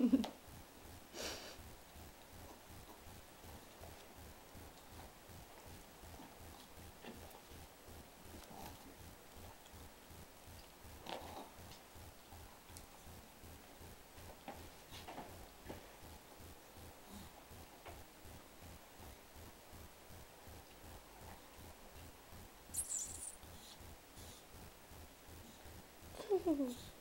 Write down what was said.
フフフ。